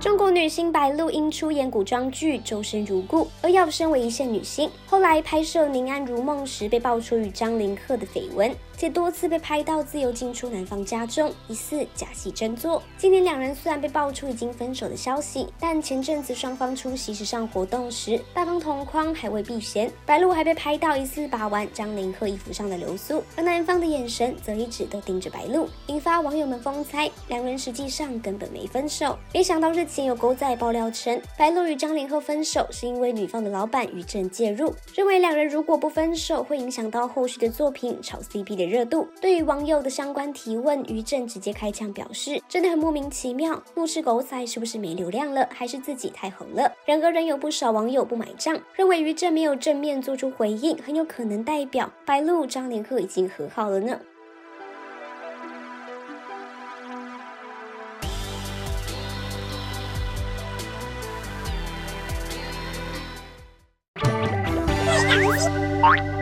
中国女星白鹿因出演古装剧周身如故而要身为一线女星，后来拍摄《宁安如梦》时被爆出与张凌赫的绯闻。且多次被拍到自由进出男方家中，疑似假戏真做。今年两人虽然被爆出已经分手的消息，但前阵子双方出席时尚活动时，大方同框还未避嫌。白鹿还被拍到疑似把玩张凌赫衣服上的流苏，而男方的眼神则一直都盯着白鹿，引发网友们疯猜两人实际上根本没分手。没想到日前有狗仔爆料称，白鹿与张凌赫分手是因为女方的老板于正介入，认为两人如果不分手会影响到后续的作品炒 CP 的。热度。对于网友的相关提问，于正直接开枪表示，真的很莫名其妙，怒斥狗仔是不是没流量了，还是自己太红了？然而仍有不少网友不买账，认为于正没有正面做出回应，很有可能代表白鹿、张凌赫已经和好了呢。Oh,